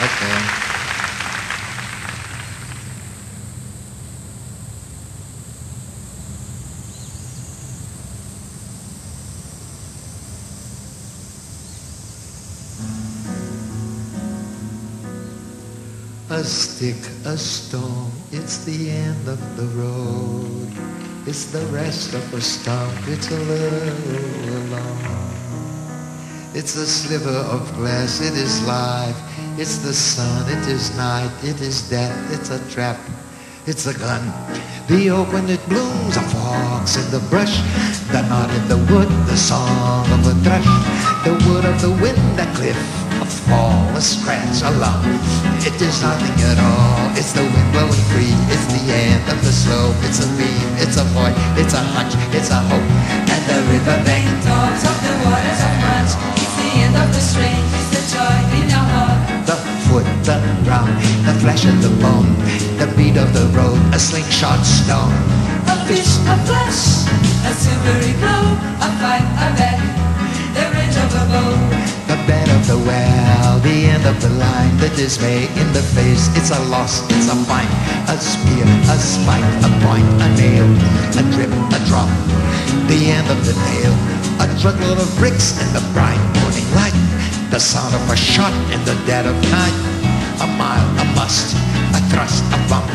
Okay. A stick, a stone, it's the end of the road. It's the rest of a stump, it's a little alone. It's a sliver of glass, it is life. It's the sun, it is night, it is death, it's a trap, it's a gun. The oak when it blooms, a fox in the brush. The knot in the wood, the song of a thrush. The wood of the wind, a cliff, a fall, a scratch, a lump. It is nothing at all. It's the wind blowing free. It's the end of the slope. It's a beam. It's a void. It's a hunch. It's a hope. And the river bank talks of the waters of March. Flesh of the bone, the beat of the road, a slingshot stone. A fish, a flash, a silvery glow, a fight, a bet, the range of a bow. The bed of the well, the end of the line, the dismay in the face, it's a loss, it's a find, a spear, a spike, a point, a nail, a drip, a drop, the end of the nail, a truckload of bricks in the bright morning light, the sound of a shot in the dead of night, a mile, a must, a thrust, a bump,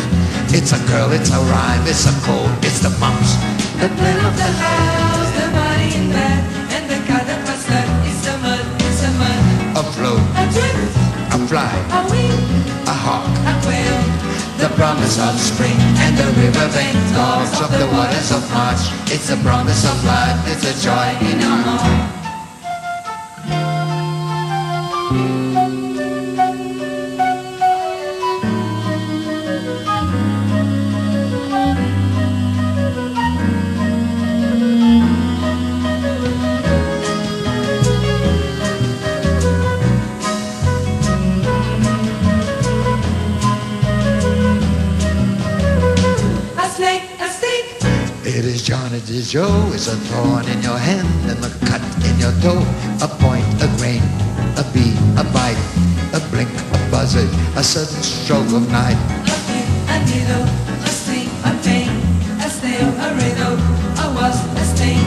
it's a girl, it's a rhyme, it's a cold, it's the bumps. The plan of the house, the body in bed, and the cat that was left. It's the mud, it's the mud. a float, A drift, a fly, a wing, a hawk, a quail. The promise of spring and the riverbank talks of the waters of March. It's a promise of life, it's a joy in our heart. It is John, it is Joe, it's a thorn in your hand and a cut in your toe, a point, a grain, a bee, a bite, a blink, a buzzard, a sudden stroke of night. A pin, a needle, a sting, a pain, a snail, a riddle, a wasp, a sting.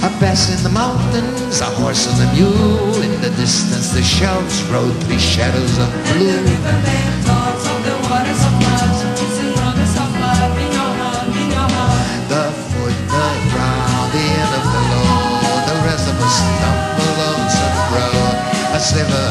A pass in the mountains, a horse and a mule. In the distance, the shelves rode three shadows of blue. ever